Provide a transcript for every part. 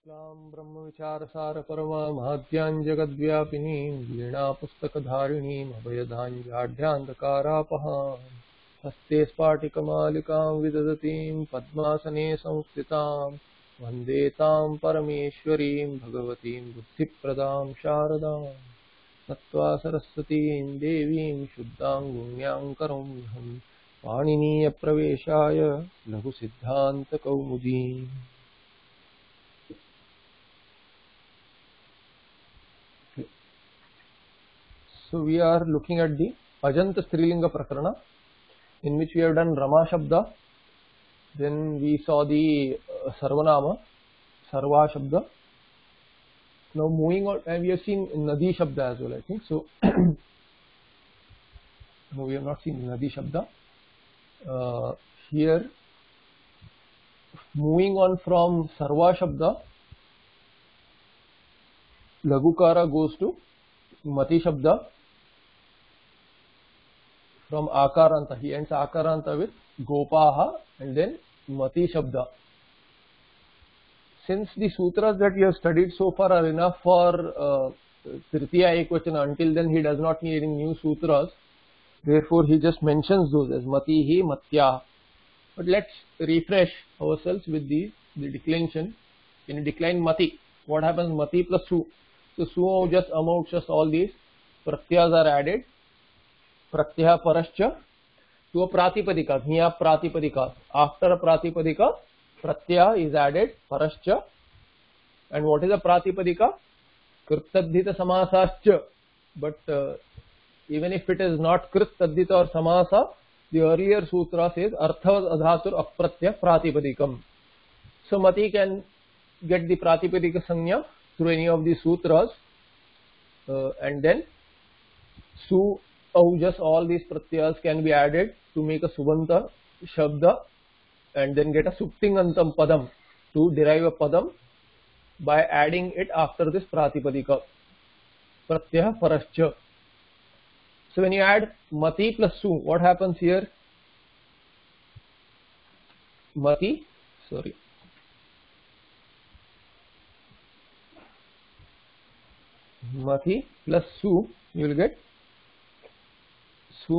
शुक्लां ब्रह्मविचारसारपरमामाद्यां जगद्व्यापिनीं वीणापुस्तकधारिणीम् अभयधाञ्जाढ्यान्धकारापहाम् हस्ते स्फाटिकमालिकां विदधतीं पद्मासने संस्थितां, वंदे तां परमेश्वरीं भगवतीं बुद्धिप्रदां शारदां नत्वा सरस्वतीं देवीं शुद्धां गुण्यां करोम्यहम् पाणिनीयप्रवेशाय लघुसिद्धान्तकौमुदीम्। So we are looking at the Ajanta Strilinga Prakarana in which we have done Rama Shabda, then we saw the uh, Sarvanama, Sarva Shabda. Now moving on, and we have seen Nadi Shabda as well, I think. So, no, we have not seen Nadi Shabda. Uh, here, moving on from Sarva Shabda, Lagukara goes to Mati Shabda from Akaranta. He ends Akaranta with Gopaha and then Mati Shabda. Since the sutras that we have studied so far are enough for uh, Tritiya Ekvachana, until then he does not need any new sutras. Therefore, he just mentions those as Matihi, Matya. But let's refresh ourselves with the, the declension. In a decline Mati, what happens? Mati plus Su. So, Su just amongst us all these pratyas are added प्रत्यय परश्च to a प्रातिपदिका here प्रातिपदिका, after a प्रातिपदिका प्रत्यय is added परश्च and what is a प्रातिपदिका कृत्सद्धित समासाश्च but even if it is not कृत्सद्धित और समास the earlier सूत्र says अर्थ अधातुर अप्रत्यय प्रातिपदिकम सो मती कैन गेट द प्रातिपदिक संज्ञा through any of the sutras and then Sue oh just all these pratyas can be added to make a subanta shabda and then get a suptingantam padam to derive a padam by adding it after this pratipadika pratyah parascha so when you add mati plus su what happens here mati sorry mati plus su you will get स्व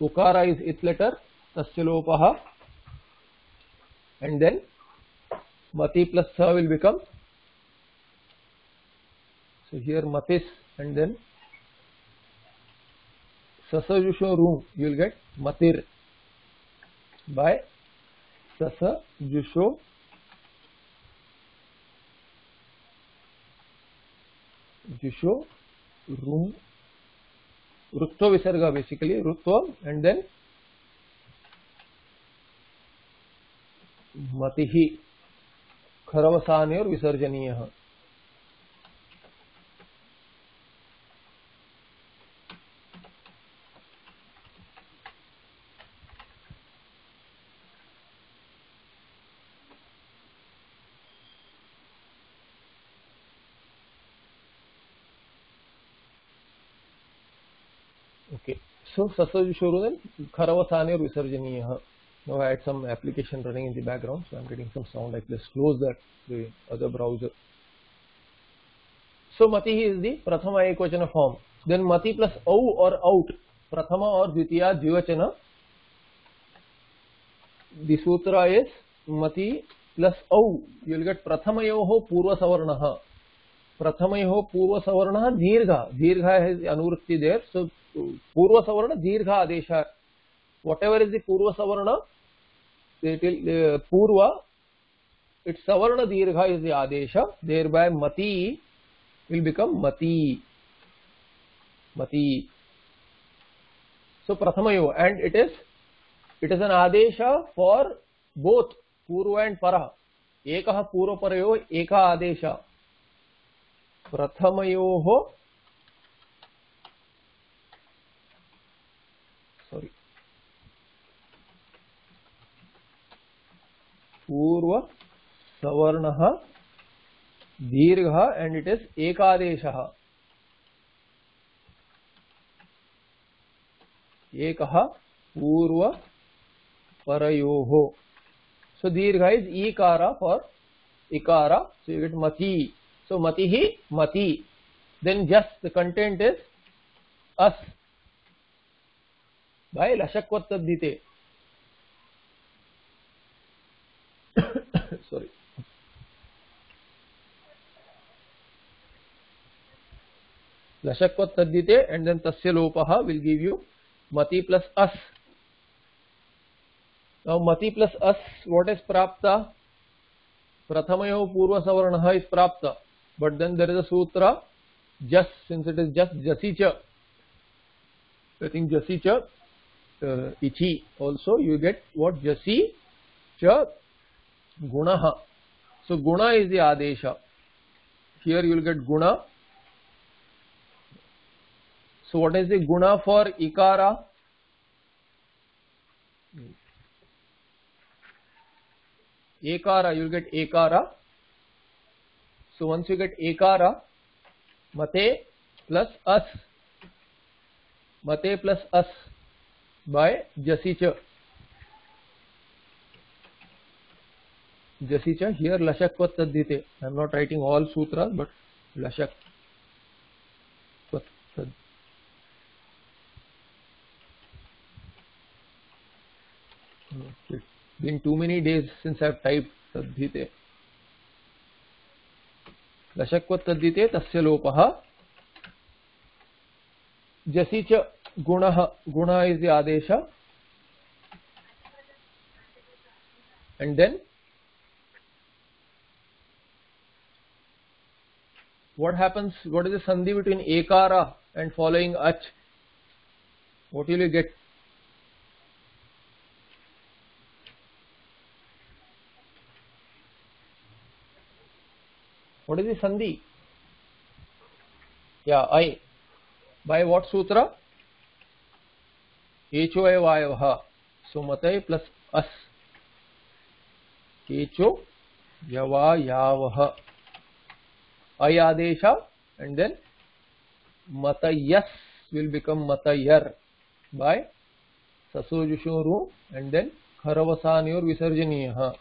उकार is it letter top and then मती plus स will become so here मतिस and then सस जुशो रूम you will get मतिर by सस जुशो जुशो रूम रुत्व विसर्ग basically रुत्व and then मति खरवसानी और विसर्जनीय। है so sasajushoru kharavasane or visarjaniya now i had some application running in the background so i'm getting some sound like let's close that the other browser so mati is the prathama ekvachana form then mati plus au or out prathama or dvitiya dvivachana the sutra is mati plus au you will get prathamayoho purva savarnah prathamayoho purva savarnah dirgha dirgha has anurukti there so पूर्व uh, सवर्ण दीर्घ आदेश whatever is दूर्व सवर्ण पूर्व it's सवर्ण दीर्घ is the Adesh there by मती विल बिकम मती। मती। सो प्रथम यो and it is it is an Adesh for both पूर्व एंड पर। एक पूर्वपर एक आदेश। प्रथम पूर्व सवर्ण, दीर्घ एंड इट इज़ एकादेश। एक पूर्व पर सो दीर्घ इज़ इकार फॉर इकार सो इट गेट मति। सो मति ही मति। देन जस्ट कंटेंट इज़ अस बाय लशक्वत्त दीते लशक्वत् तद्दिते एंड देन तस्य लोपः विल गिव यू मति प्लस अस। नाउ मति प्लस अस व्हाट इज़ प्राप्त? प्रथमयो पूर्व सवर्णः इज़ प्राप्त। But then there is a सूत्र, जस सिंस इट इज़ जस, जसी च। आई थिंक जसी च uh, इचि। आल्सो यू गेट व्हाट जसी च गुणः। सो गुणा is the Adesh. Here you will get गुणा। So what is the guna for ikara? ekara you'll get ekara so once you get ekara mate plus us mate plus us by jasicha jasicha here lashakvat tadite i am not writing all sutras but lashak okay been too many days since I've typed tadhite. लशक्वत् तद्धिते तस्य लोपः जसि च गुणः गुण is the Adesh and then what happens what is the sandhi between ekara and following ach what will you get What is the sandhi? Yeah, I. By what sutra? Vayavaha. So matai plus us. Echo yavayavaha. I adesha and then matayas will become matayar by sasojushoru and then kharavasaniyor visarjaniyaha.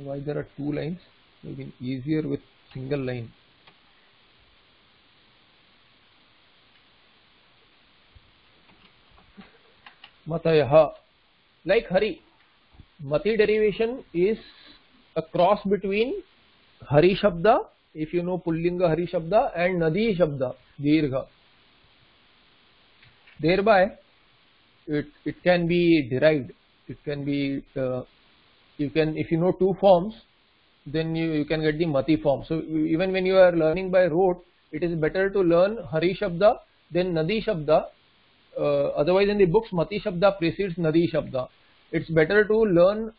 Why there are two lines it will be easier with single line matayah like hari mati derivation is a cross between hari shabda if you know pullinga hari shabda and nadi shabda dirgha thereby it it can be derived it can be uh, you can if you know two forms then you, you can get the mati form. So even when you are learning by rote it is better to learn hari shabda then nadi shabda. Uh, otherwise in the books mati shabda precedes nadi shabda. It's better to learn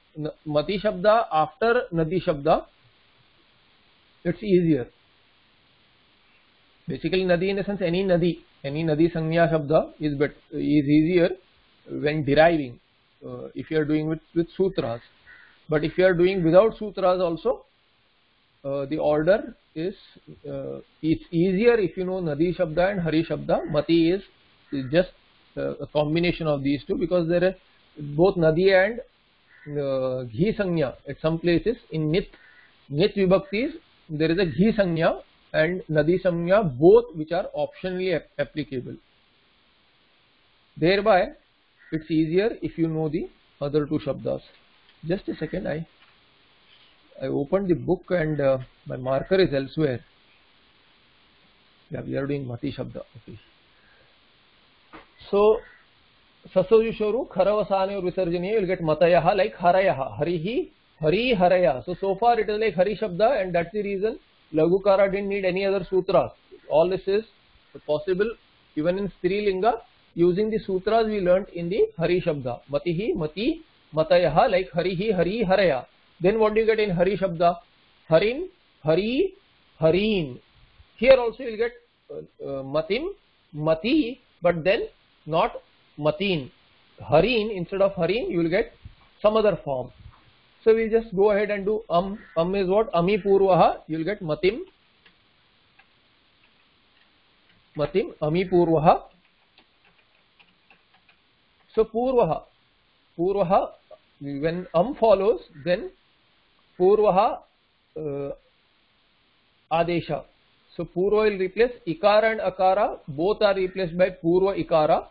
mati shabda after nadi shabda. It's easier. Basically nadi in the sense any nadi any nadi sanya shabda is bet is easier when deriving uh, if you are doing with with sutras but if you are doing without sutras also uh, the order is uh, it's easier if you know nadi shabda and hari shabda. Mati is, is just uh, a combination of these two because there are both nadi and uh, ghi sanya at some places. In nit nit vibhaktis there is a ghi sanya and nadi sanya both which are optionally ap applicable. Thereby it's easier if you know the other two shabdas just a second I I opened the book and uh, my marker is elsewhere. Yeah we are doing Mati Shabda okay. So Sasojushoru Kharavasane Visarjaniya will get Matayaha like Harayaha. Harihi Hari hi, hari Haraya. So so far it is like Hari Shabda and that's the reason Lagukara didn't need any other sutras. All this is possible even in Sri Linga using the sutras we learnt in the Hari Shabda. Matihi Mati मतयः like Hari Hari हरय। Then what do get in Hari शब्द? हरिन, Hari, हरिन। Here also you will get मतिम मति but then not Mateen. हरिन instead of हरिन you will get some other form so we just go ahead and do अम अम is what अमी पूर्वः you will get मतिम मतिम अमी पूर्वः सो पूर्वः पूर्वः when am follows then purvaha uh, adesha. So purva will replace ikara and akara. Both are replaced by purva ikara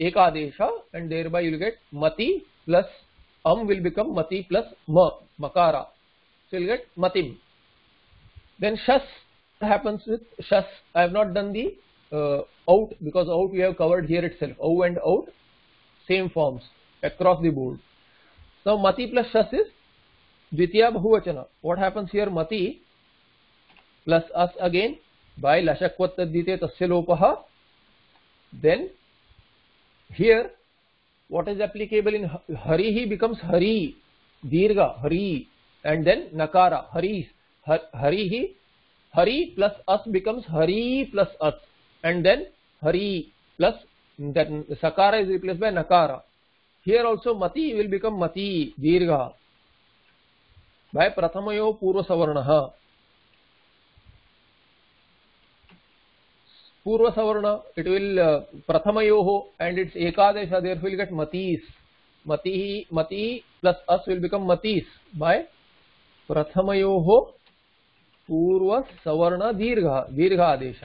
ekadesha and thereby you will get mati plus am will become mati plus ma makara. So you will get matim. Then shas happens with shas. I have not done the uh, out because out we have covered here itself. O and out same forms across the board now mati plus shas is dvitiya bahuvachana what happens here mati plus us again by lashakvat tadite tasya lopah then here what is applicable in hari he becomes hari dirgha hari and then nakara haris hari he hari plus us becomes hari plus us and then hari plus then sakara is replaced by nakara here also mati will become mati dirgha by prathamayo purva savarnah पूर्व सवर्ण it will uh, prathamayoho and its ekadesha therefore will get matis mati mati plus us will become matis by prathamayoho पूर्व सवर्ण दीर्घ दीर्घ आदेश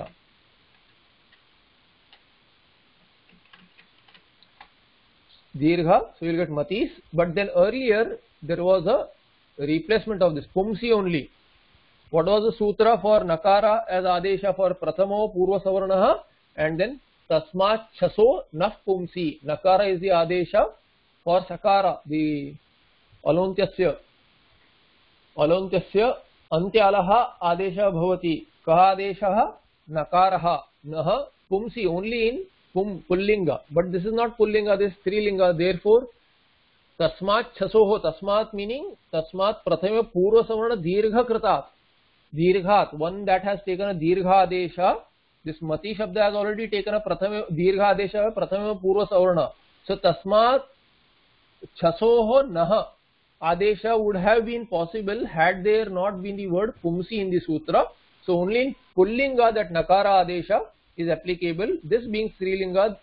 दीर्घ so you'll get matis but then earlier there was a replacement of this pumsi only what was the sutra for nakara as adesha for prathamo purva savarna and then tasmat chaso naf pumsi nakara is the adesha for sakara the alontyasya alontyasya अन्त्यालः आदेशः भवति कः आदेशः नकारः नः पुंसि only in पुं पुल्लिङ्ग but this is not पुल्लिङ्ग दिस् स्त्रीलिङ्ग देर् फोर् तस्मात् छसोः तस्मात् मीनिङ्ग् तस्मात् प्रथमे पूर्वसवर्ण दीर्घकृतात्। दीर्घात् one that has taken a दीर्घादेश। This मति शब्द हेस् आलरेडि टेकन् अ प्रथमे दीर्घादेशः, प्रथमे पूर्वसवर्ण। सो तस्मात् छसोः नः। adesha would have been possible had there not been the word pumsi in the sutra. So, only in pullinga that nakara adesha is applicable. This being strilinga,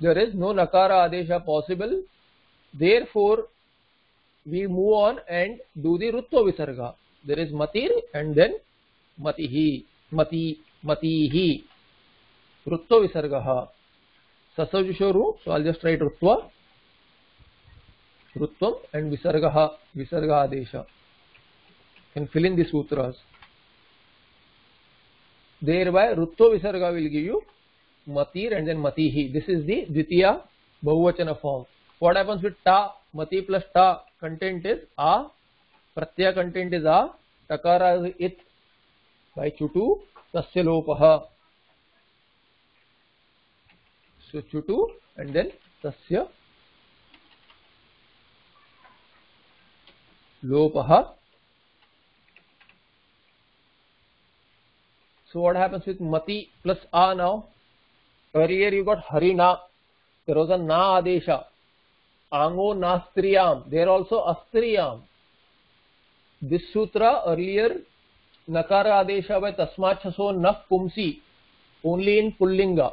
there is no nakara adesha possible. Therefore, we move on and do the rutva visarga. There is matir and then matihi, mati, matihi. Rutva visarga. Sasavjushoru, so I'll just write rutva. Rutvam and Visargaha, Visarga Adesha. Can fill in the sutras. Thereby, Rutto Visarga will give you Matir and then Matihi. This is the Dvitiya Bahuvachana form. What happens with Ta? Mati plus Ta content is A. Pratyaya content is A. Takara is It. By Chutu, Tasya Lopaha. So Chutu and then Tasya lopah so what happens with mati plus a now earlier you got harina there was a na adesha ango nastriyam there also astriyam this sutra earlier nakara adesha by tasmachaso naf pumsi only in pullinga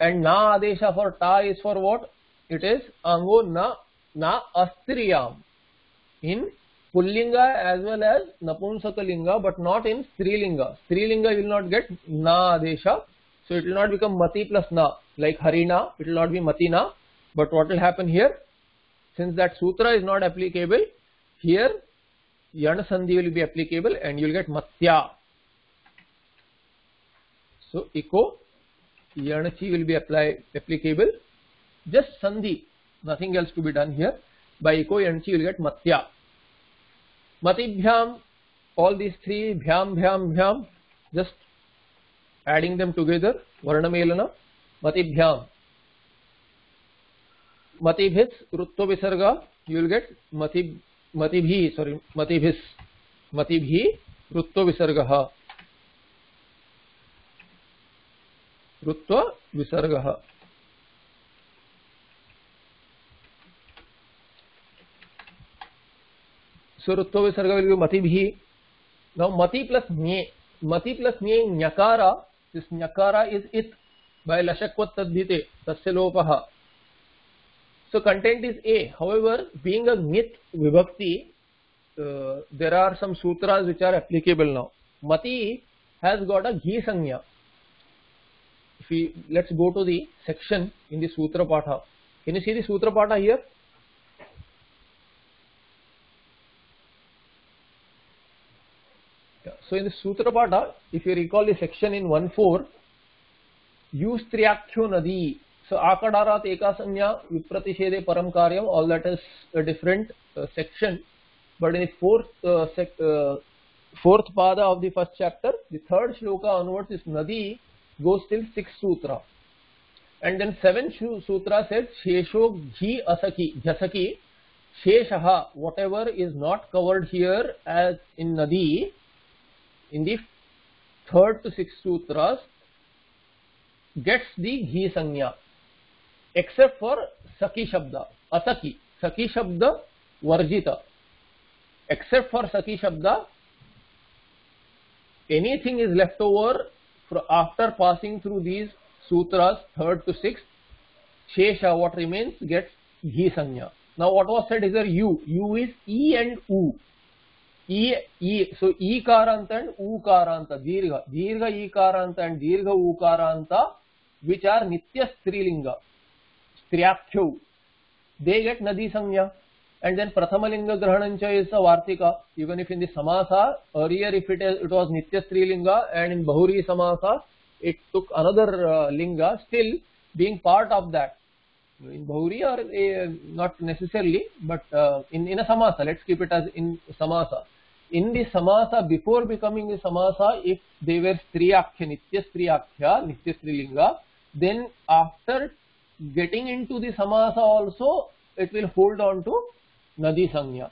and na adesha for ta is for what it is ango na na astriyam in Pullinga as well as Napumsakalinga but not in Strilinga. Strilinga will not get Na Adesha. So it will not become Mati plus Na. Like Harina, it will not be Matina. But what will happen here? Since that sutra is not applicable, here Yan Sandhi will be applicable and you will get Matya. So Iko Yanachi will be apply, applicable. Just Sandhi, nothing else to be done here. By Iko Yanachi you will get Matya. Matibhyam all these three bhyam bhyam bhyam just adding them together varnamelana matibhyam matibhis rutva visarga you will get matib matibhi sorry matibhis matibhi rutva visargah rutva visargah स्वरुत्व विसर्ग विलु मति भी। Now मति plus ने मति plus ने nyakar. This न्यकार is इत बाय लशक्व तद्धिते, तस्य लोपः। So content is a however being a नित विभक्ति there are some सूत्रास which are applicable now मति हैज़ गॉट अ घी संज्ञा if we let's go to the section in the सूत्र पाठ कैन यू सी द सूत्र पाठ here So in the sutra patha, if you recall the section in 1.4, use triakhyo nadi so akadarat ekasanya vipratishede param karyam, all that is a different uh, section. But in the fourth uh, sec, uh, fourth pada of the first chapter, the third shloka onwards is nadi goes till sixth sutra. And then seventh sutra says shesho ghi asaki jasaki sheshaha whatever is not covered here as in nadi in the third to sixth sutras gets the ghi sanya except for Saki Shabda, Asaki, Saki Shabda Varjita. Except for Saki Shabda, anything is left over after passing through these sutras, third to sixth, Shesha, what remains, gets Ghi Sanya. Now what was said is there U. U is E and U. So इकार अंत अंड ऊकार अंत दीर्घ दीर्घ इकार अंत अंड दीर्घ ऊकार अंत which are नित्य स्त्रीलिंग स्त्रियाख्य they get नदी संज्ञा एंड देन प्रथम लिंग ग्रहण वार्तिक इवन इफ़ इन दर्यर इफ़ इट इट वॉज़ नित्य स्त्रीलिंग एंड इन बहुरी समास इट टुक अनदर लिंग still being part of that in बहुरी और not necessarily but in in a समास let's keep it as in समास In the Samasa, before becoming a Samasa, if they were Striyakhya, Nitya Striyakhya, Nitya Strilinga, then after getting into the samasa also it will hold on to nadi sanya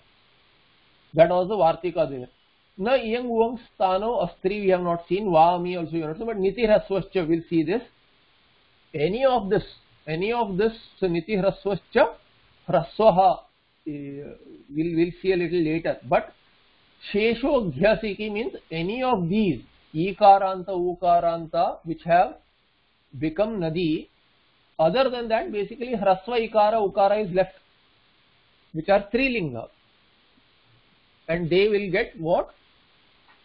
that was the vartika there na iyang uvang stano astri we have not seen vami also you know but niti hrasvascha will see this any of this any of this so niti hrasvascha hrasvaha uh, will will see a little later but शेषो अभ्यासिकी means any of these ईकारांत ऊकारांत which have become नदी other than that basically ह्रस्व, इकार, उकार is left which are three लिंग and they will get what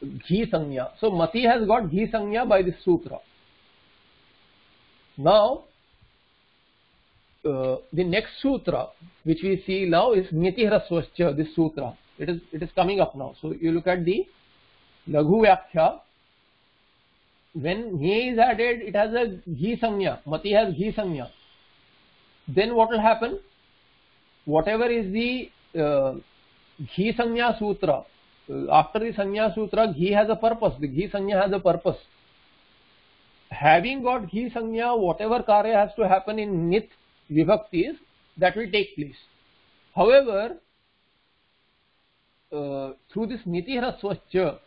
घी संज्ञा. सो मती हैज़ गॉट घी संज्ञा बाय दिस सूत्र. नाउ द नेक्स्ट सूत्र which we see now is मिति ह्रस्व दिस सूत्र. It is, it is coming up now. So you look at the Laghu Vyakhya when he is added, it has a ghi sanya. Mati has ghi sanya. Then what will happen? Whatever is the uh, ghi sanya sutra, uh, after the sanya sutra, ghi has a purpose. The ghi sanya has a purpose. Having got ghi sanya, whatever karya has to happen in nit vibhaktis, that will take place. However, uh, through this niti hrasvascha,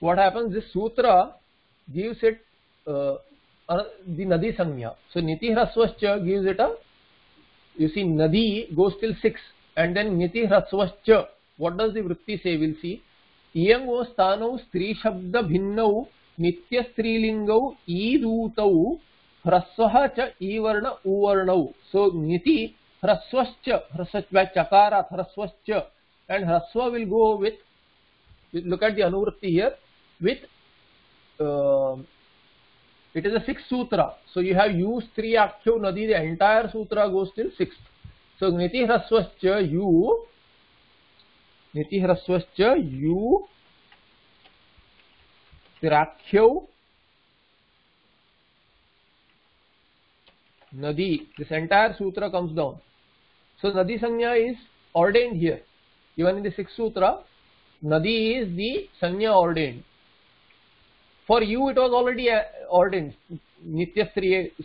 what happens? This sutra gives it uh, the nadi sanya. So niti hrasvascha gives it a you see nadi goes till 6 and then niti hrasvascha what does the vritti say we'll see iyang o sthanau stri shabda bhinnau nitya strilingau idutau hrasvah cha ivarna uvarnau so niti and hrasva will go with look at the anuvritti here with uh, it is a sixth sutra. So you have used three akhyo nadi, the entire sutra goes till sixth. So niti hrasvascha you, niti hrasvascha you, tirakhyo nadi. This entire sutra comes down. So nadi sanya is ordained here. Even in the sixth sutra, nadi is the sanya ordained. For you it was already uh, ordained, Nitya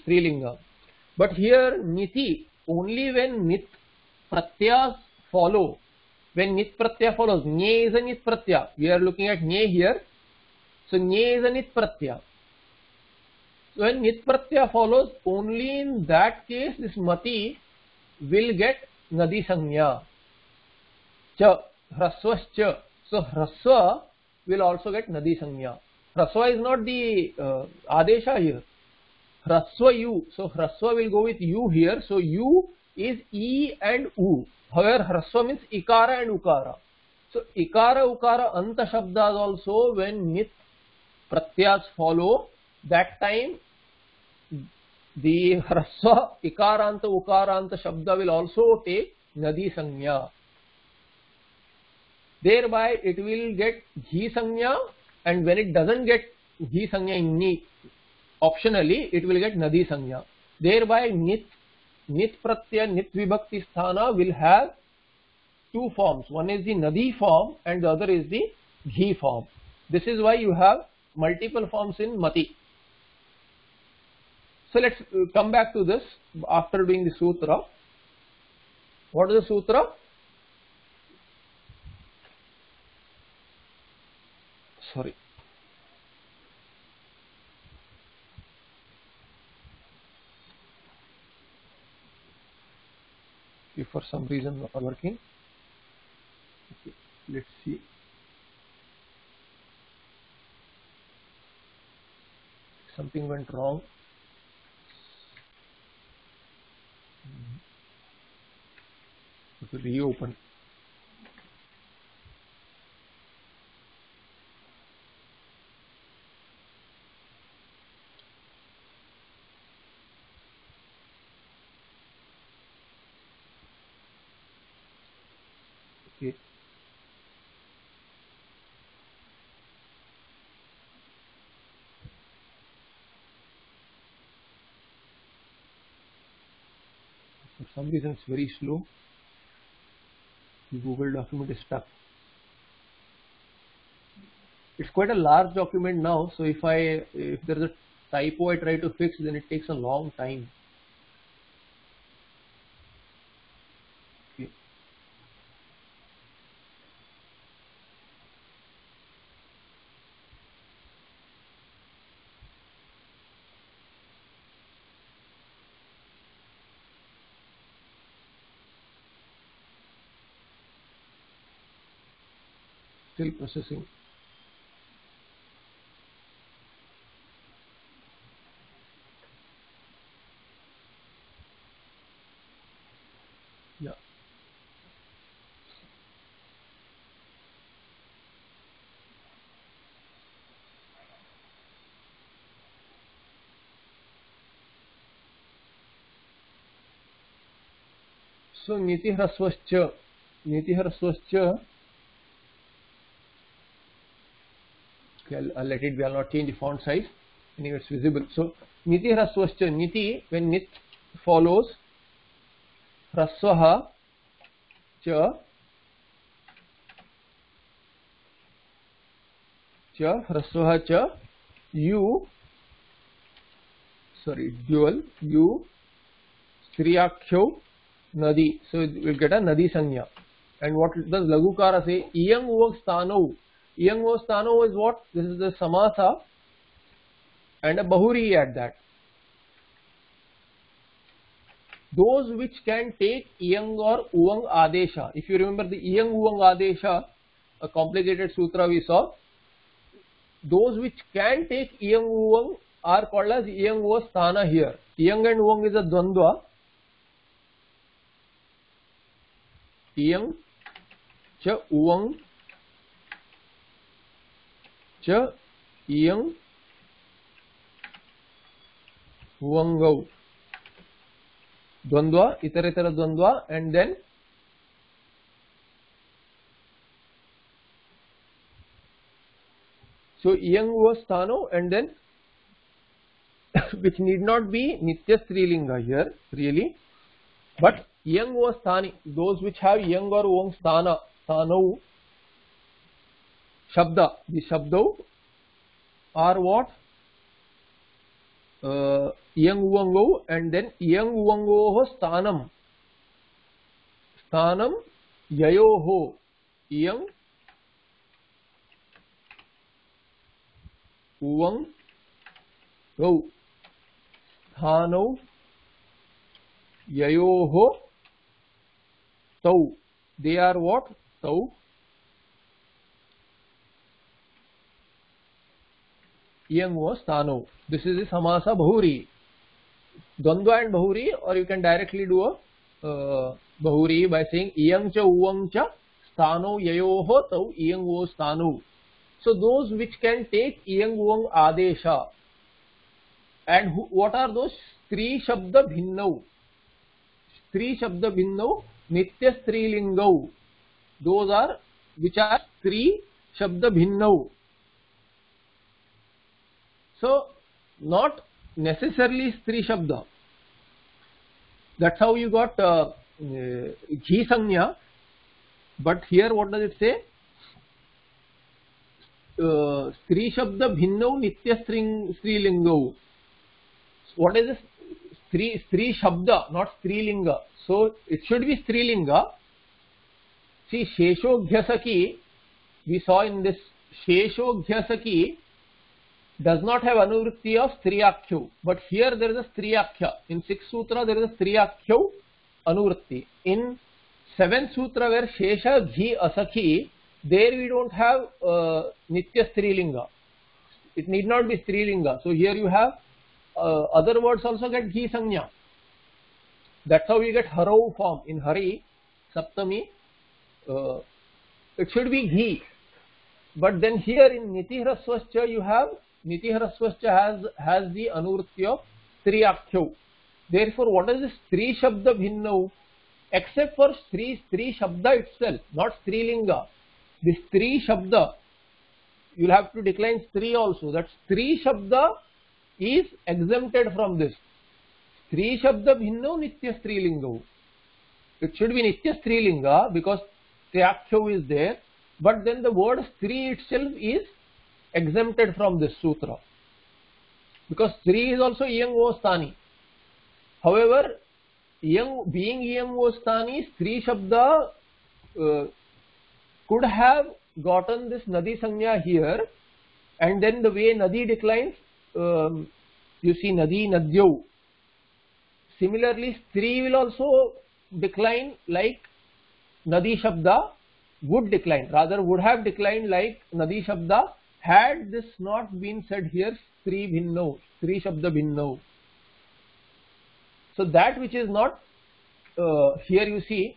Srilinga. But here Niti, only when Nit Pratyas follow, when Nit Pratyaya follows, Nye is a Nit Pratyaya. We are looking at Nye here. So Nye is a Nit Pratyaya. So when Nit Pratyaya follows, only in that case this Mati will get Nadi Sanya. च ह्रस्वश्च। So ह्रस्व will also get नदी संज्ञा ह्रस्व is not the Adesh here ह्रस्व you so ह्रस्व will go with you here so यू is ई एंड ऊ हवेर ह्रस्व मीन्स इकार एंड उकार सो इकार उकार अंत शब्द ऑल्सो वेन मिथ प्रत्याज फॉलो दैट टाइम दी ह्रस्व इकारांत उकारांत शब्द विल ऑल्सो टेक नदी sangya Thereby it will get Ghi Sanya and when it doesn't get Ghi Sanya in Ni, optionally it will get Nadi Sanya. Thereby Nit nit pratyaya nit vibhakti sthana will have two forms. One is the nadi form and the other is the ghi form. This is why you have multiple forms in mati. So let's uh, come back to this after doing the sutra. What is the sutra sorry. If for some reason not working? Okay, let's see. Something went wrong. Mm-hmm. To reopen some reason it's very slow. The google document is stuck. It's quite a large document now so if i if there's a typo i try to fix then it takes a long time still processing so niti hrasvascha niti hrasvascha okay, I'll, I'll, let it be I'll not change the font size anyway it's visible so niti hrasvascha niti when nit follows hrasvaha cha cha hrasvaha cha u sorry dual u striyakhyo nadi so we'll get a nadi sanya and what does lagukara say iyang uvak sthanau Iyang Stano is what? This is the Samasa and a Bahuri at that. Those which can take Iyang or Uvang Adesha. If you remember the Iyang Uvang Adesha, a complicated sutra we saw, those which can take Iyang Uvang are called as Iyang Stana here. Iyang and Uvang is a Dvandva. Iyang cha Uvang च इयं हुवंगौ द्वंद्व इतर इतर द्वंद्व and then so iyang was sthano and then which need not be nitya strilinga here really but iyang was sthani those which have iyang or ong sthana sthanau शब्द दि शब्द are what young उंगो and then young उंगो स्थानम स्थानम ययो हो young उंग गो स्थान ययो हो तौ. They are what तौ. इयंगो स्थानो। This is a बहुरी। द्वंद्व एंड बहुरी और you can directly do a Bahuri by saying इयंग च उवंग च, स्थानो ययो हो तौ इयंगो स्थानो। So those which can take इयंग उवंग Adesh. And what are those स्त्री शब्द भिन्नौ। स्त्री शब्द भिन्नौ, नित्य स्त्रीलिंगौ। दोज आर विच आर स्त्री शब्द भिन्नौ। So not necessarily Stri shabda. That's how you got uh, Ghi Sanya. But here what does it say? Uh, Stri स्त्री शब्द भिन्नौ नित्य स्त्रीलिंगौ what is this स्त्री स्त्री शब्द not स्त्रीलिंग so it should be स्त्रीलिंग see sheshoghyasaki we saw in this sheshoghyasaki does not have anuvritti of striyakhyau but here there is a striyakhya in sixth sutra there is a striyakhya anuvritti in seventh sutra where shesha ghi asakhi there we don't have uh, nitya strilinga it need not be strilinga so here you have uh, other words also get ghi sanya that's how we get harau form in hari saptami uh, it should be ghi but then here in niti hraswascha you have niti hraswascha has has the anurti of striyakhyo therefore what is this stri shabda bhinna except for stri stri shabda itself not strilinga the stri shabda you'll have to decline stri also that stri shabda is exempted from this stri shabda bhinno nitya strilinga it should be nitya strilinga because tyakhyo is there but then the word stri itself is exempted from this sutra. Because stri is also iyang stani however iyang being iyang stani stri shabda uh, could have gotten this nadi sanya here and then the way nadi declines um, you see nadi nadyau. Similarly stri will also decline like nadi shabda would decline rather would have declined like nadi shabda had this not been said here stri bhinno stri shabda bhinno so that which is not uh, here you see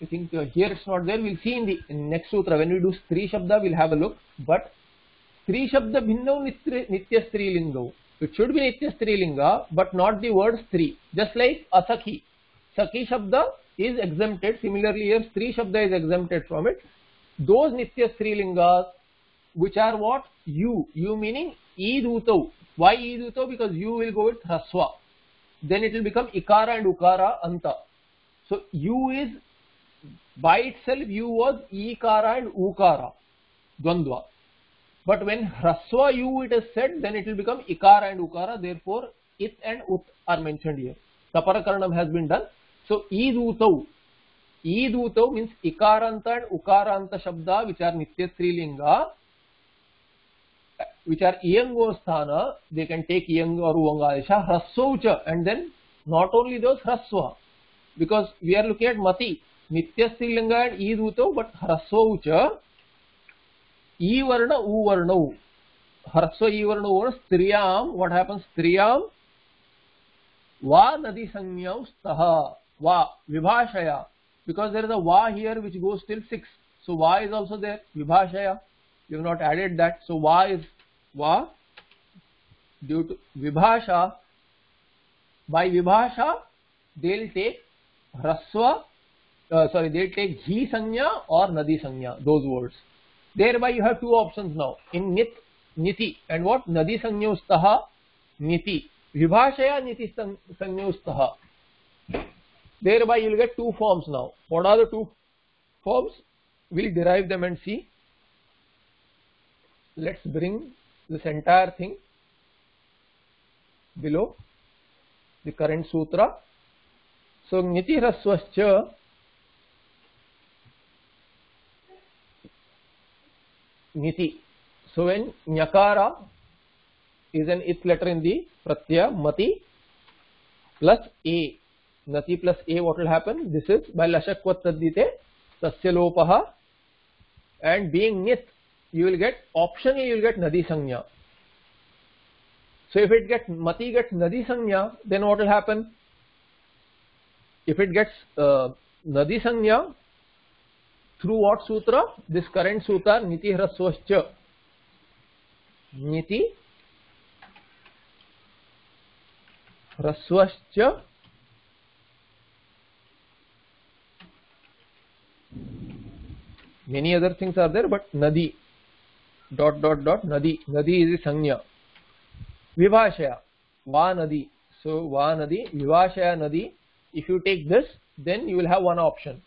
I think uh, here it's not there. We'll see in the next sutra when we do Stri Shabda, we'll have a look. But Stri Shabda Bhinno Nitya Stri Lingo. It should be Nitya Stri Linga, but not the word Stri. Just like Asakhi. Sakhi Shabda is exempted. Similarly, here Stri Shabda is exempted from it. Those Nitya Stri Lingas, which are what? You. You meaning Idutau. Why Idutau? Because you will go with Hraswa. Then it will become Ikara and Ukara Anta. So you is by itself u was ikara and ukara dvandva but when hraswa u it is said then it will become ikara and ukara therefore it and ut are mentioned here taparakarnam has been done so idutau ईदूत mean इकारांत and उकारांत शब्द which नित्य स्त्रीलिंग which are स्थान they can take इयंग or उंग आदेश ह्रस्व च and then not only those ह्रस्व because we are looking at मती, नित्य स्त्रीलिंग एंड ईदूत बट ह्रस्व च ई वर्ण उ वर्ण ह्रस्व ई वर्ण वर्ण स्त्रियाम व्हाट हैपेंस स्त्रियाम वा नदी संज्ञा स्तः, वा विभाषया because there is a va here which goes till 6 so va is also there vibhashaya you have not added that so va is va due to vibhasha by vibhasha they'll take hrasva uh, sorry they take ghi sanya or nadi sanya those words thereby you have two options now in nit niti and what nadi sanyustaha niti vibhashaya niti sanyustaha thereby you will get two forms now what are the two forms we'll derive them and see let's bring this entire thing below the current sutra so niti hrasvascha niti. So when nyakara is an it letter in the pratyaya mati plus a nati plus a what will happen this is by lashakvat tadite tasya lopaha and being nit you will get optionally you will get nadi sanya so if it gets mati gets nadi sanya then what will happen if it gets uh, Nadi Sanya through what sutra? This current sutra, Niti Hraswascha. Niti Hraswascha many other things are there but Nadi. Dot dot dot Nadi. Nadi is a Sanya. Vivashaya. Va Nadi. So Va Nadi Vivashaya Nadi. If you take this then you will have one option.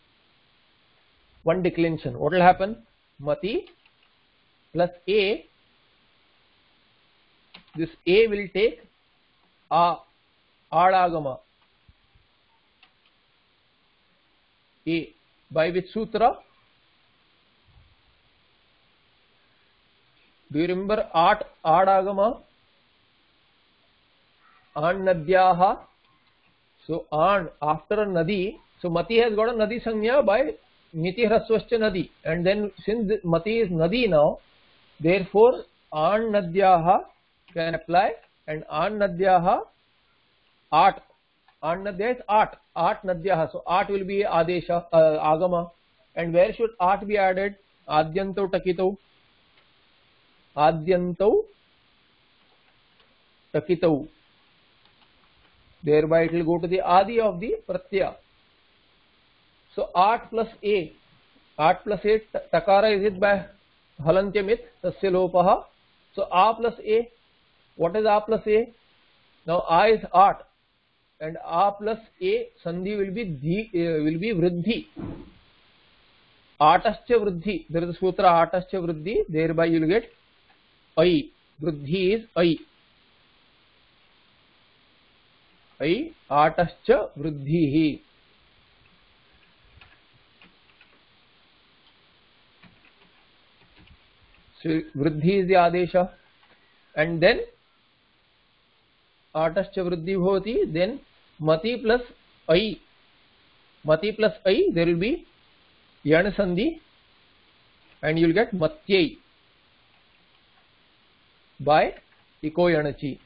One declension. What will happen? Mati plus A. This A will take A. Adagama A. By which sutra do you remember art adagama an nadyaha so an after a nadi so mati has got a nadi sanya by niti hraswascha nadi and then since mati is nadi now therefore an nadyaha can apply and an nadyaha art an nadya is art art nadyaha so art will be adesha uh, agama and where should art be added adyanto takito आद्यन्तौ टकितौ। There by it will go to the आदि of the Pratyaya. So आठ plus e आठ plus e टकार is it by हलंत्य मित तस्य लोपः। So uh plus A what is आ प्लस ए नाउ आ इज़ आठ एंड आ प्लस ए संधि विल बी धी विल बी वृद्धि। आटश्च वृद्धि देयर सूत्र आटश्च वृद्धि देयर बाय यू गेट ऐ वृद्धि इज़ ऐ। ऐ, आटश्च वृद्धि। वृद्धि इज़ द आदेश। एंड देन आटश्च वृद्धि भवति देन मति प्लस ऐ। मति प्लस ऐ देर विल बी यण संधि एंड यू विल गेट मत्यै। By Ikoyanachi.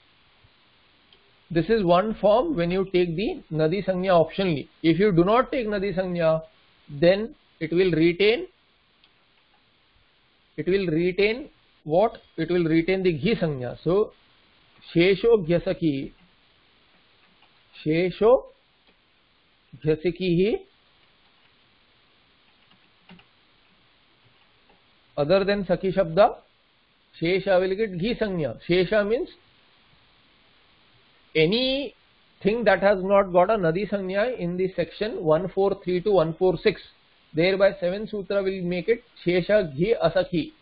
This is one form when you take the Nadi Sanya optionally. If you do not take Nadi Sanya, then it will retain it will retain what? It will retain the Ghi Sanya. So, Shesho Gyasaki Shesho Gyasaki other than Saki Shabda Shesha will get Ghi Sanya. Shesha means any thing that has not got a Nadi Sanya in the section 143 to 146. Thereby 7 Sutra will make it Shesha Ghi Asaki.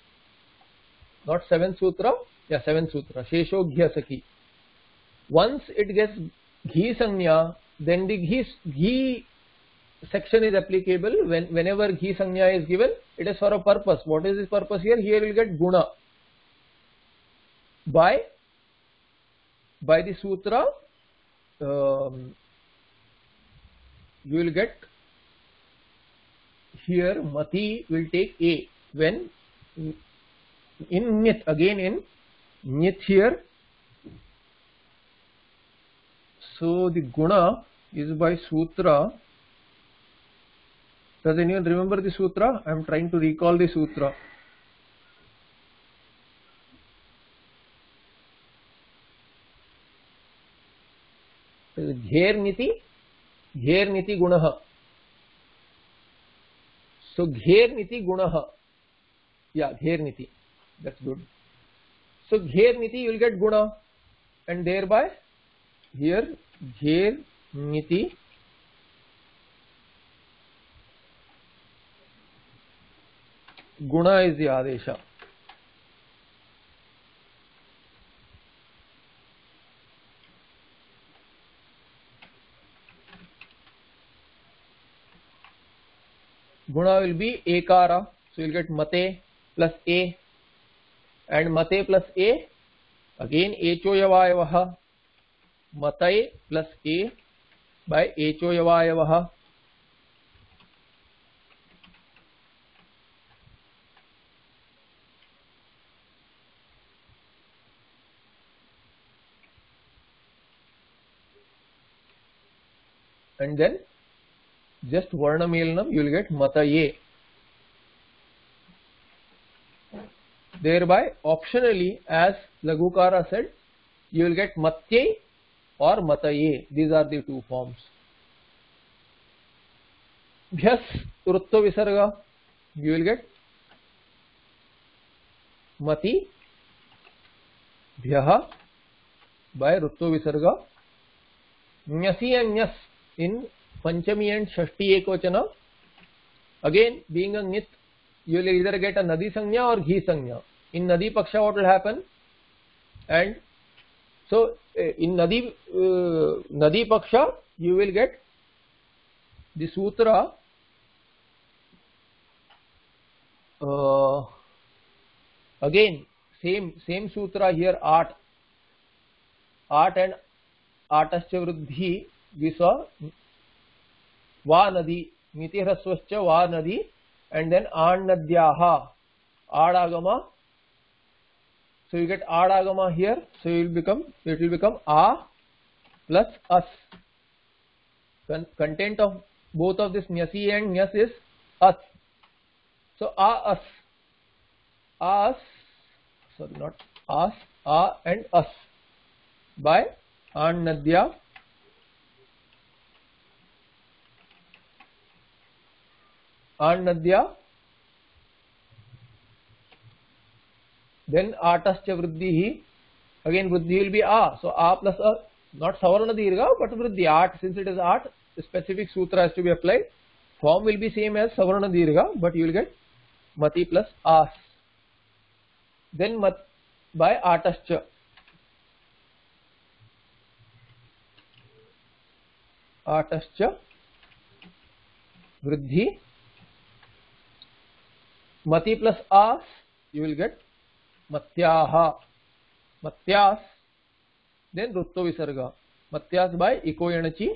Not 7 Sutra, yeah 7 Sutra. Shesho Ghi Asaki. Once it gets Ghi Sanya, then the Ghi, Ghi section is applicable when, whenever Ghi Sanya is given, it is for a purpose. What is this purpose here? Here will get Guna. By by the sutra um, you will get here mati will take a. When in nit again in nit here so the guna is by sutra. Does anyone remember the sutra? I am trying to recall the sutra घेर नीति घेर नीति गुण सो घेर नीति गुण या घेर नीति दैट्स गुड सो घेर नीति विल गेट गुण एंड देयर बाय हियर घेर नीति गुण गुणा विल बी एकारा सो विल गेट मते प्लस ए एंड मते प्लस ए अगेन एचो यवाय मतय प्लस ए बाय एचो यवाय and then just varna melanam you will get mataye thereby optionally as lagukara said you will get matye or mataye these are the two forms bhyas urutto visarga you will get mati bhyah by rutto visarga nyasi and nyas in panchami and shashti ekvachana again being a nit you will either get a nadi sanya or ghi sanya in nadi paksha what will happen and so in nadi uh, nadi paksha you will get the sutra uh, again same same sutra here art art and आटश्च वृद्धि विस वा नदी मिति ह्रस्व वा नदी and then आण्नद्या आडागम so you get आडागम here so you will become it will become uh plus us content of both of this न्यसी and न्यस इज़ अस so uh us us sorry not us uh and us by आण्नद्या आण नद्या then आटश्च वृद्धि again वृद्धि will be uh so uh plus a not सवर्ण दीर्घ but वृद्धि आठ सिंस इट इज़ आठ स्पेसिफिक सूत्र has to be applied form will be same as सवर्ण दीर्घ बट यू विल गेट मति प्लस आस देन मत बाय आटश्च आटश्च वृद्धि मति प्लस आस you will get matyaha matyas then rutto visarga matyas by iko yanachi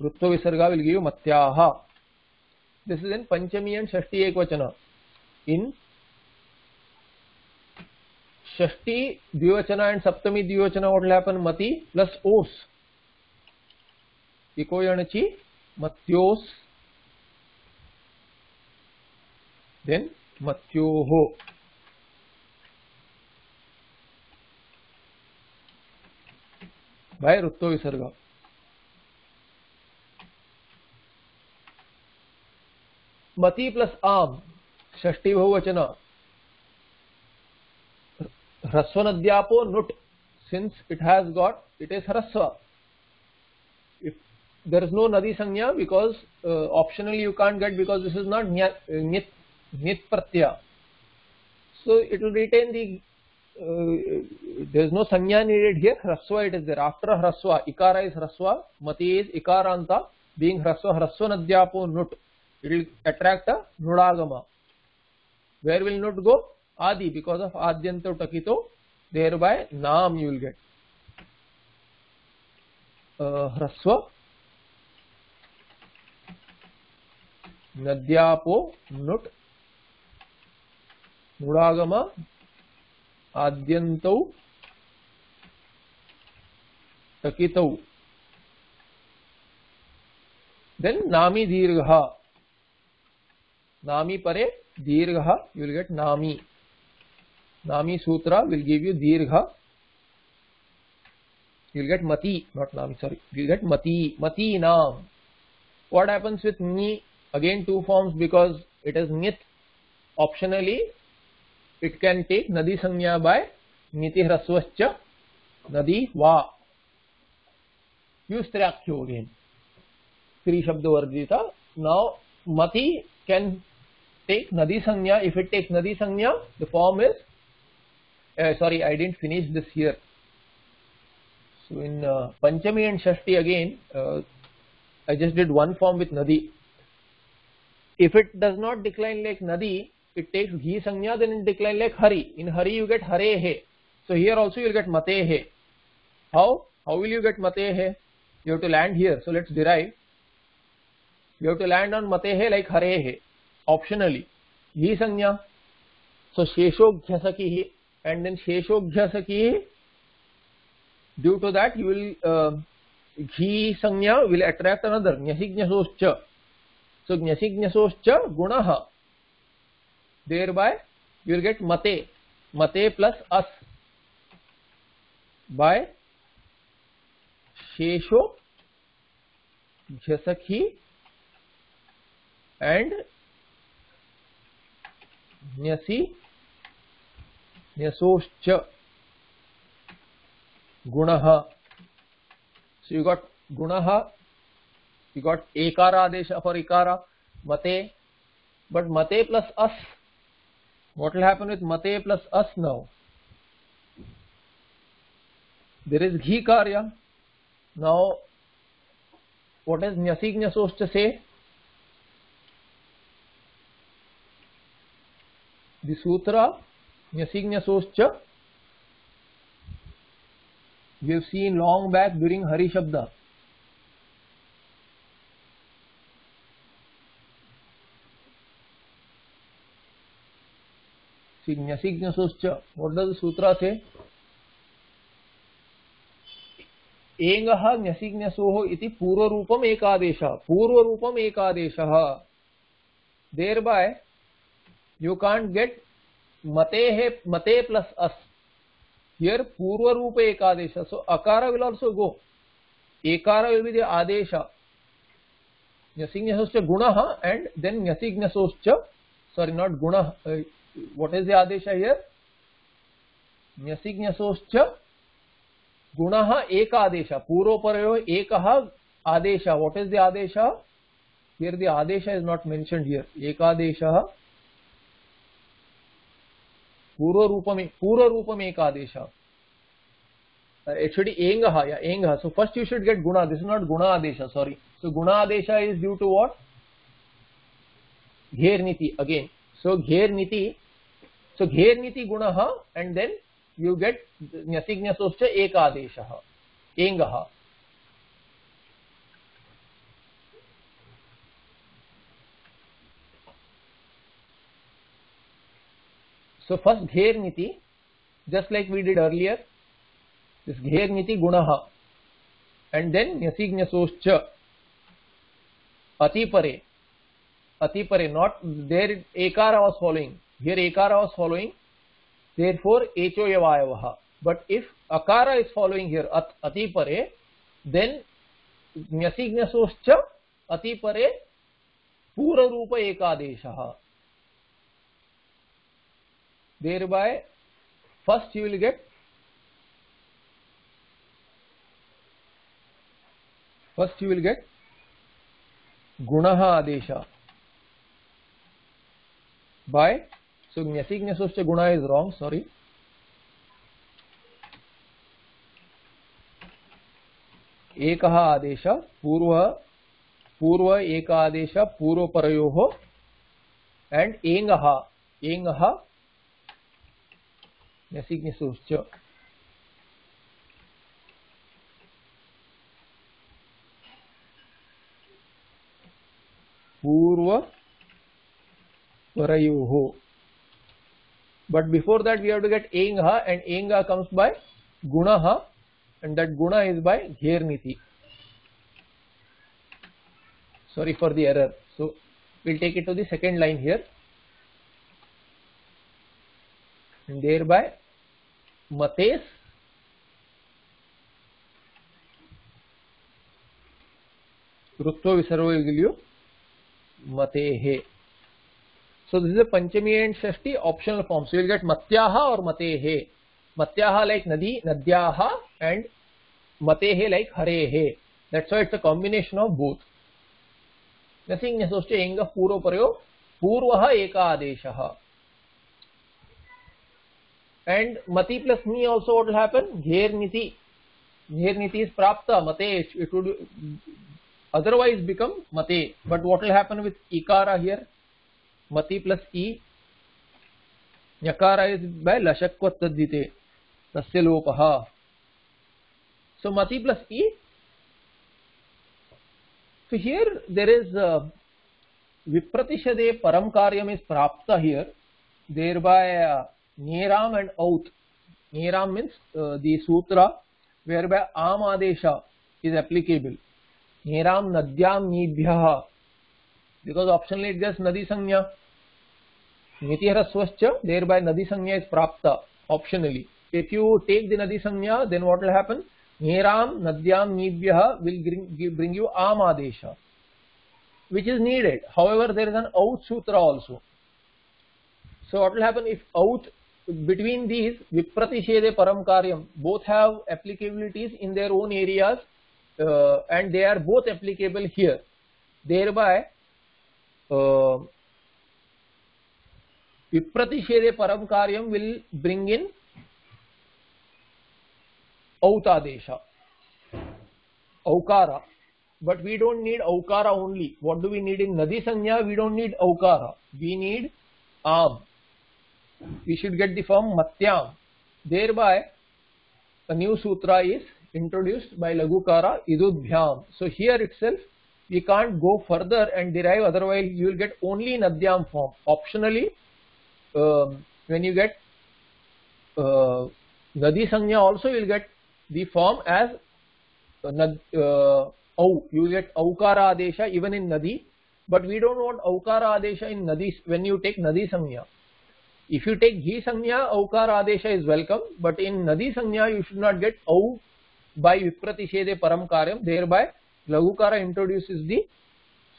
rutto visarga will give you matyaha this is in panchami and shashti ekvachana in षष्टी द्विवचना and सप्तमी द्विवचना what will happen mati plus os iko yanachi matyos then matyoho by rutto visarga mati plus am षष्टी बहुवचना hrasvanadyapo nut since it has got it is hrasva if there is no nadi sanya because uh, optionally you can't get because this is not nit nit pratyaya so it will retain the uh, there is no sanya needed here hrasva it is there after hrasva ikara is hrasva mati is ikaranta being hrasva hrasvanadyapo nut it will attract a nudagama where will nut go adi because of adyanto takito thereby naam you will get uh, hrasva नद्यापो नुट मूढ़ागम आद्यौ टकित then नामी दीर्घ। नामी परे दीर्घ you will get नामी। नामी सूत्र विल गिव यू दीर्घ। यू विल गेट मती नॉट नामी सॉरी विल गेट मती मती नाम। What happens with knee again two forms because it is नित ऑप्शनली इट कैन टेक नदी संज्ञा बाय नीति ह्रस्व नदी वा. यूज़ त्रैख्यो अगेन स्त्री शब्द वर्जित नाउ मति कैन टेक नदी संज्ञा इफ़ इट टेक नदी संज्ञा the form is sorry I didn't finish this in Panchami and Shashti again I just did one form with नदी if it does not decline like नदी it takes Ghi Sanya then it decline like Hari in Hari you get Hare He so here also you will get Mate He how how will you get Mate He you have to land here so let's derive you have to land on Mate He like Hare He optionally Ghi Sanya so Shesho Ghyasaki and then Sheshobhyasaki due to that you will uh, ghi sanya will attract another nyasignyasoscha so nyasignyasoscha gunah thereby you will get mate mate plus us by shesho jhasakhi and nyasi nyasoscha gunah so you got gunah you got ekara adesha for ikara mate but mate plus us what will happen with mate plus us now there is ghi karya now what does nyasik nyasoscha say the sutra nyasik nyasoscha we have seen long back during Hari Shabda. न्यसिज्ञसुच से ang purva rupam ekadesha purva rupam there by you can't get mate है मते plus अस here पूर्व रूप एकादेश so अकार will also go एकार will be the आदेश न्यसिज्ञसुच गुणः एंड देन न्यसिज्ञसुच सॉरी नॉट गुणः what is the Adesh here न्यसिक गुण एक आदेश पूर्वपर एक आदेश what is the Adesh here the आदेश इज़ नॉट मेन्शन हियर एक पूर्व रूप में पूर्व रूप में एक आदेश इट एंग या एंग so first you should get गुण दिस इज़ नॉट गुण आदेश सॉरी सो गुण आदेश इज़ ड्यू टू वॉट घेर नीति अगेन सो घेर नीति सो घेर नीति गुण एंड देन यू गेट न्यसिग्नसोच एक आदेश एंग सो फ़र्स्ट घेर नीति just like we did earlier this घेर नीति गुण एंड देन न्यसिग्नसोच अति परे अति परे not there एकार was following Here ekara was following, therefore echo yavayavaha. But if akara is following here at atipare, then nyasignasoscha atipare पूर्व रूप एकादेशः thereby first you will get first you will get gunaha adesha by so nyasignasoscha guna is wrong, sorry. एकः आदेश पूर्व पूर्व एक आदेश पूर्वपरयोः and एंग एङ्गः न्यसिज्ञसूश्च पूर्व parayoho. But before that we have to get engha and engha comes by gunaha and that guna is by gher sorry for the error so we'll take it to the second line here and thereby mates ऋत्व विसर्गलियो matehe so this is a panchami and shashti optional form so you'll get matyaha or matehe matyaha like nadi nadyaha and matehe like harehe that's why it's a combination of both nothing nyasosche enga puro paryo एक आदेशः and mati plus ni also what will happen gher niti gher niti is prapta mate it would otherwise become mate but what will happen with ikara here मति plus ई, यकार by लशक्व तद्धिते तस्य लोपः। So मति plus E so here there is uh, विप्रतिशदे परम कार्यम is प्राप्त here there bye Neram and औत। नेराम मींस द सूत्र वेर बाय आम आदेश इज़ एप्लीकेबल नेराम नद्याम नीभ्यः। बिकॉज़ ऑप्शनली इट गेट्स नदी संज्ञा। Niti haraswascha, thereby nadi sanya is prapta optionally. If you take the nadi sanya, then what will happen? Neram nadyam nibhyah will bring, bring you am adesha, which is needed. However, there is an out sutra also. So what will happen if out between these Vipratishede Param Karyam both have applicabilities in their own areas uh, and they are both applicable here. Thereby uh, Vipratishede Param Karyam will bring in Autadesha, Aukara. But we don't need Aukara only. What do we need in Nadi Sanya? We don't need Aukara. We need Am we should get the form matyam. Thereby, a new sutra is introduced by Lagukara idudbhyam. So here itself, we can't go further and derive, otherwise you will get only nadyam form. Optionally, um, when you get uh, nadi sanya also you will get the form as uh, uh, au. You will get aukara adesha even in nadi, but we don't want aukara adesha in nadi when you take nadi sanya. If you take Ghi Sanya, Aukar Adesha is welcome, but in Nadi Sanya you should not get Au by Vipratishede Param Karyam, thereby Lagukara introduces the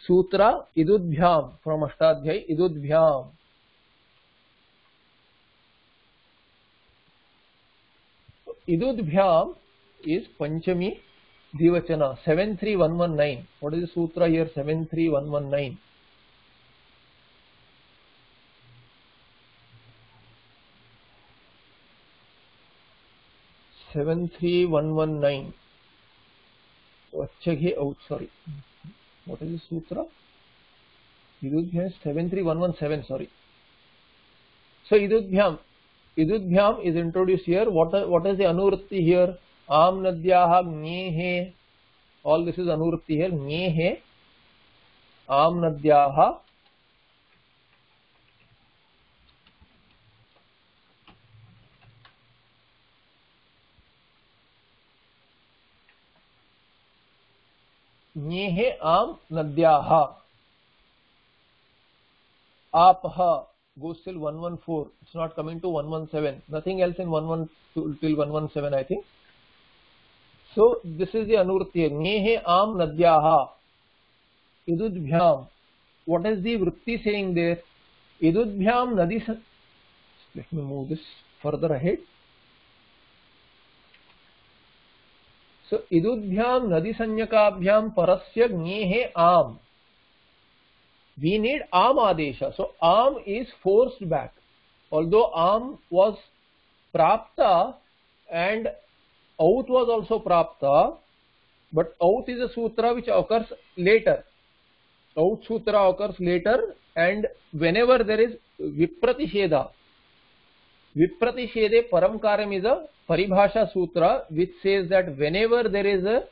Sutra Idudbhyam from Ashtadhyay Idudbhyam. Idudbhyam is Panchami Divachana 73119. What is the Sutra here? 73119. seven three one one nine. Vachaghe out. Sorry, what is the sutra? Idudbhyam seven three one one seven. Sorry. So Idudbhyam, Idudbhyam is introduced here. What what is the anurti here? Am nadyaha gnyehe. All this is anurti here. Gnyehe. Am nadyaha ञेहे आम नद्याः आपः goes till 114 it's not coming to 117 nothing else in 112 till 117 i think so this is the anurti nehe am nadyah idudbhyam what is the vritti saying there idudbhyam nadi let me move this further ahead So idudbhyam nadi sanyakabhyam parasya gnehe am. We need am adesha. So am is forced back. Although am was prapta and out was also prapta, but out is a sutra which occurs later. Out sutra occurs later and whenever there is vipratisheda, Vipratishede Paramkaram is a Paribhasha Sutra which says that whenever there is a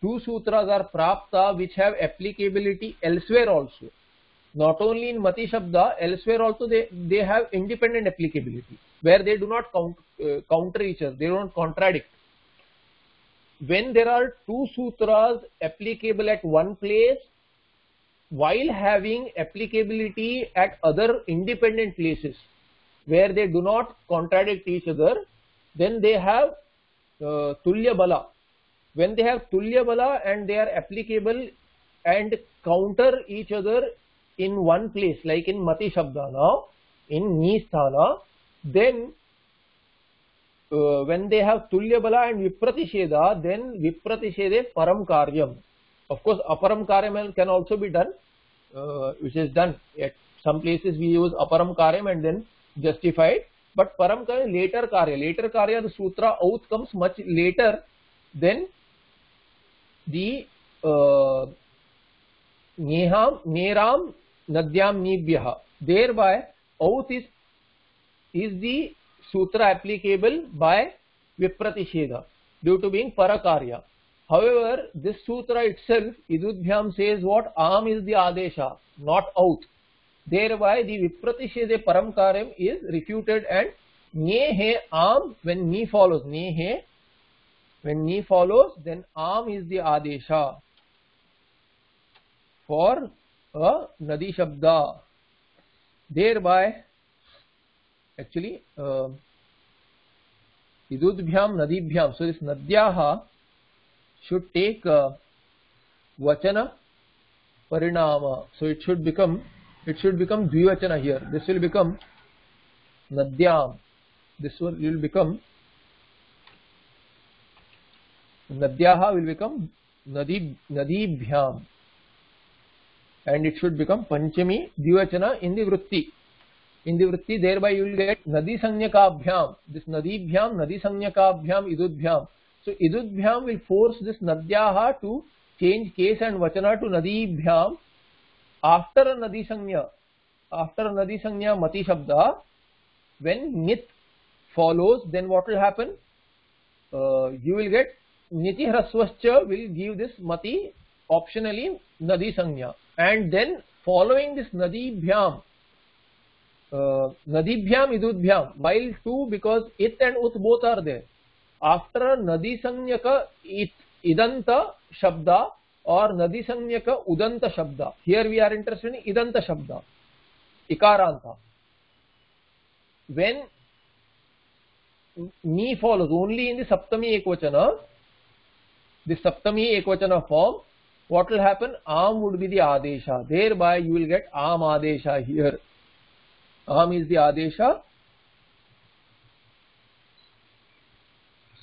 two sutras are prapta which have applicability elsewhere also. Not only in Mati Shabda, elsewhere also they, they have independent applicability where they do not count, uh, counter each other, they don't contradict. When there are two sutras applicable at one place while having applicability at other independent places, where they do not contradict each other, then they have uh, Tulya Bala. When they have Tulya Bala and they are applicable and counter each other in one place, like in Mati Shabdana, in Nisthana, then uh, when they have Tulya Bala and Vipratisheda, then Vipratishede Param Karyam. Of course, Aparam Karyam can also be done, uh, which is done. At some places we use Aparam Karyam and then justified but param ka later karya later karya the sutra out comes much later than the uh, neham neram nadyam nibhyah thereby out is is the sutra applicable by vipratisheda due to being parakarya however this sutra itself idudbhyam says what am is the adesha not out Thereby the Vipratishede Paramkaram is refuted and Nehe Am when Ne follows Nehe when ni follows then am is the adesha for a nadi shabda thereby actually uh, idudbhyam nadibhyam so this nadyah should take uh, vachana parinama so it should become it should become dvivachana here this will become nadyam this one will become nadyah will become nadi nadibhyam and it should become panchami dvivachana in the vritti in the vritti thereby you will get nadi sanyakabhyam this nadibhyam nadi sanyakabhyam idudbhyam so idudbhyam will force this nadyah to change case and vachana to nadibhyam after a nadi sanya after a nadi sanya mati shabda when nit follows then what will happen uh, you will get niti hrasvascha will give this mati optionally nadi sanya and then following this nadibhyam uh, nadibhyam idudbhyam while two because it and ut both are there after nadi sanyaka it idanta shabda or nadi sanyaka udanta shabda here we are interested in idanta shabda ikaranta when ni follows only in the saptami ekvachana the saptami ekvachana form what will happen am would be the adesha thereby you will get am adesha here am is the adesha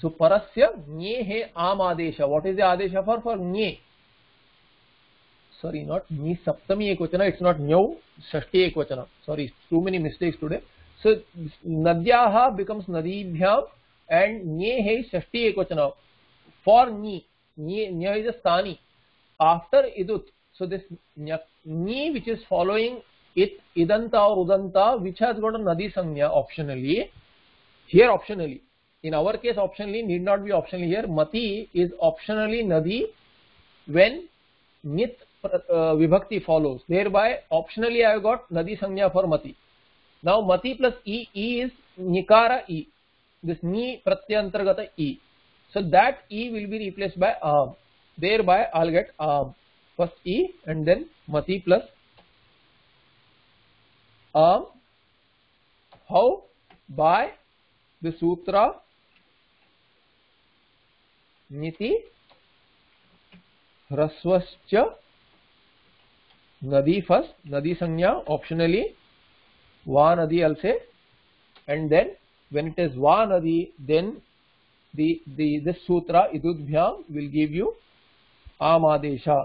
so parasya nye he am adesha what is the adesha for for nye sorry not ni saptami ekvachana it's not nyau shashti ekvachana sorry too many mistakes today so nadyah becomes nadibhyam and nye he shashti ekvachana for nye nya is a stani after idut so this ni which is following it idanta or udanta which has got a nadi sanya optionally here optionally in our case optionally need not be optionally here mati is optionally nadi when nit uh, vibhakti follows thereby optionally i have got nadi sanya for mati now mati plus e e is nikara e this ni pratyantargata e so that e will be replaced by am thereby i'll get am first e and then mati plus am how by the sutra niti hrasvascha nadi first nadi sanya optionally va nadi also and then when it is va nadi then the the this sutra idudbhyam will give you amadesha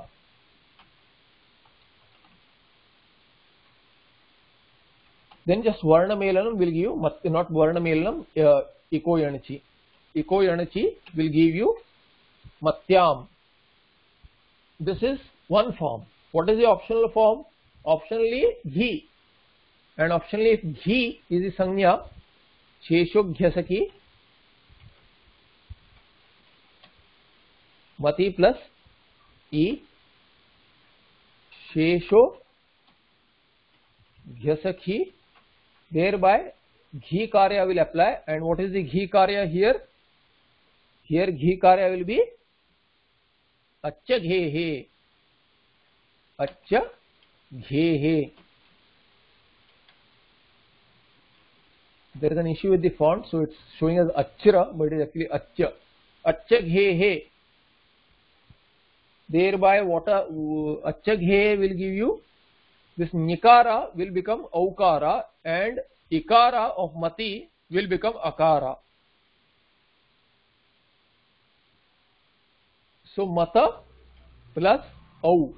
then just varna melanam will give you not varna melanam uh, iko yanachi iko yanachi will give you matyam this is one form what is the optional form optionally ghi and optionally if ghi is the sanya sheshoghyasaki mati plus e shesho gyasakhi thereby ghi karya will apply and what is the ghi karya here here ghi karya will be accha ghe he accha ghe he there is an issue with the font so it's showing as achra but it is actually accha accha ghe he thereby what a uh, accha ghe will give you this nikara will become aukara and ikara of mati will become akara so mata plus au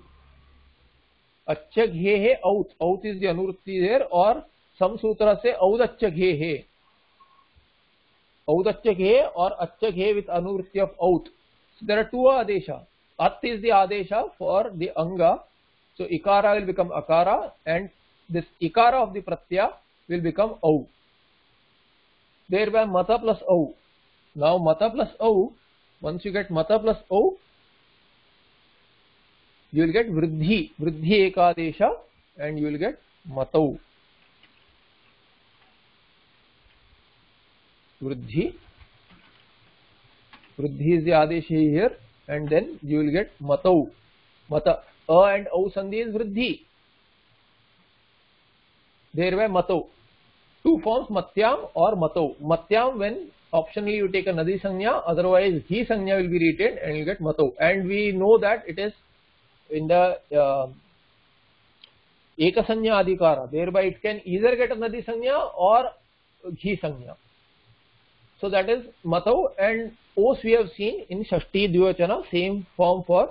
अच्छा है औत औत is the अनुवृत्ति देर और सम सूत्र से औदच्च घे है औदच्च घे और अच्छ घे विथ अनुवृत्ति ऑफ़ औत देर आर टू आदेश at is the adesha for the anga so ikara will become akara and this ikara of the pratyaya will become au thereby mata plus au now mata plus au once you get mata plus au you will get vriddhi vriddhi ekadesha and you will get matau vriddhi Vriddhi is the Adesh here and then you will get Matau. Mata. A and O Sandhi is Vriddhi. Thereby Matau. Two forms Matyam or Matau. Matyam when optionally you take a Nadi Sanya, otherwise He Sanya will be retained and you get Matau. And we know that it is in the uh, Ekasanya Adhikara. Thereby it can either get a Nadi Sanya or He Sanya. So that is Matau and Os we have seen in Shashti Dvivachana, same form for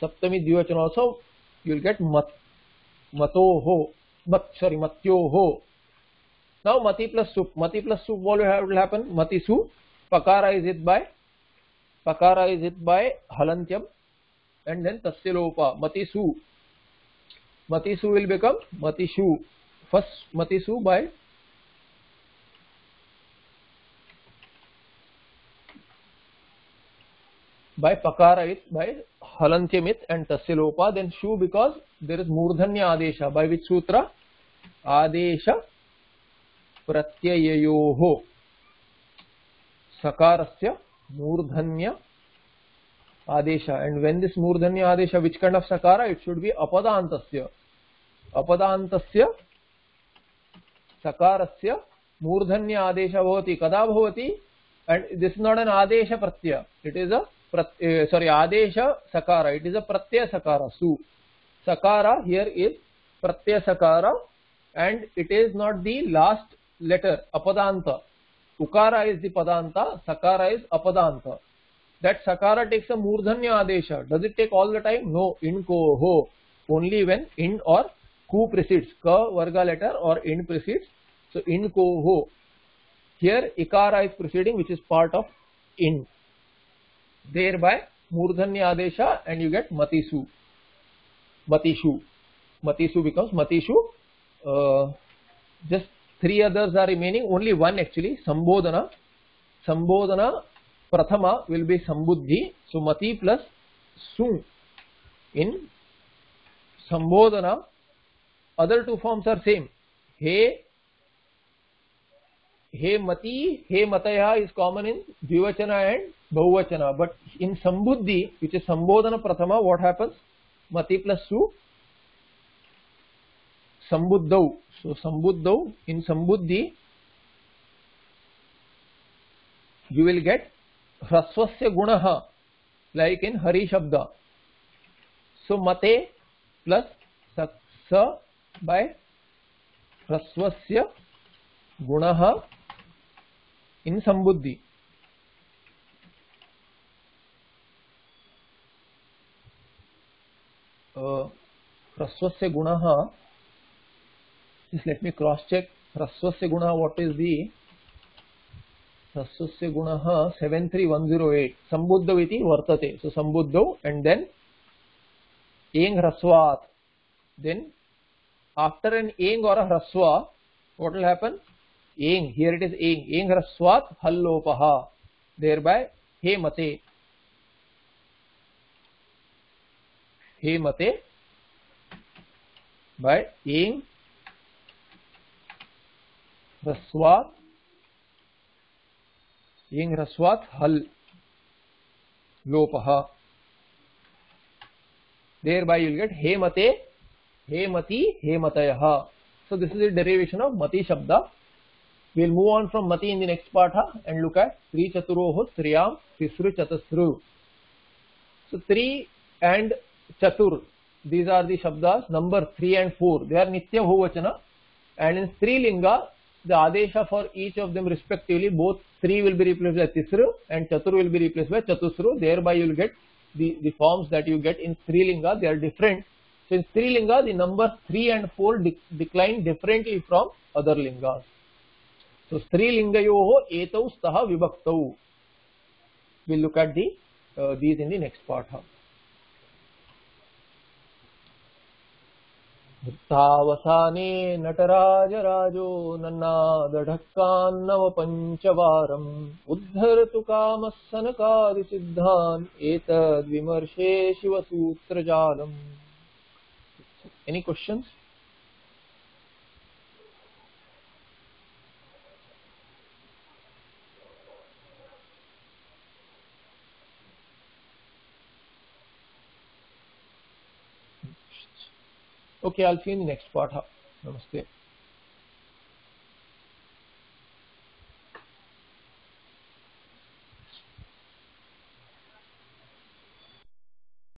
Saptami Dvivachana also. You will get Mat, Matoho, Mat, sorry, Matyoho. Now Mati plus Sup. Mati plus Sup, what will happen? Mati Su. Pakara is it by? Pakara is it by Halantyam and then Tasya Mati Su. Mati Su will become Mati Shu. First Mati Su by by pakarait by halantyamit and tasya then shu because there is murdhanya adesha by which sutra adesha प्रत्यययोः sakarasya murdhanya adesha and when this murdhanya adesha which kind of sakara it should be apadantasya apadantasya sakarasya murdhanya adesha bhavati kada bhavati and this is not an adesha pratyaya it is a sorry adesha sakara it is a pratyaya sakara su sakara here is pratyaya sakara and it is not the last letter apadanta ukara is the padanta sakara is apadanta that sakara takes a murdhanya adesha does it take all the time no in ko ho only when in or ku precedes ka varga letter or in precedes so in ko ho here ikara is preceding which is part of in thereby murdhanya adesha and you get matisu matishu. Matishu becomes matishu. Uh, just three others are remaining. Only one actually sambodhana. Sambodhana prathama will be sambuddhi. So mati plus su in sambodhana. Other two forms are same. He हे मति, हे मतया is common in द्विवचन and बहुवचना. But in संबुद्धि which is संबोधन प्रथम what happens मति plus सु संबुद्ध so संबुद्ध in संबुद्धि you will get ह्रस्व गुण like in हरी शब्द सो मते प्लस बाय ह्रस्व गुण इन संबुद्धि। ह्रस्व से गुण लेट मी क्रॉस चेक ह्रस्व से गुण व्हाट इज़ दी ह्रस्व से गुण seven three one zero eight संबुद्ध इति वर्तते। सो संबुद्ध एंड देन एंग ह्रस्वात। देन आफ्टर एन एंग और ह्रस्व what will happen eng here it is eng eng ह्रस्वात् hallopah thereby he mate हे मते by ing hraswat ing hraswat hal lopah thereby you will get he mate he mati he matayah so this is the derivation of mati shabda we will move on from mati in the next patha and look at three chaturoh triyam tisru chatusru so three and chatur these are the shabdas number 3 and 4 they are nitya bhuvachana and in strilinga the adesha for each of them respectively both 3 will be replaced by tisru and chatur will be replaced by chatusru thereby you will get the the forms that you get in strilinga they are different so in strilinga the number 3 and 4 de decline differently from other lingas so strilingayoh etau stah vibhaktau we'll look at the uh, these in the next part? वृत्तावसाने नटराजराजो नन्नादढक्कान्नव पञ्चवारम् उद्धर्तु कामः सनकादिसिद्धान् एतद्विमर्शे शिवसूत्रजालम् Any questions? Okay, I'll see you in the next part. Namaste.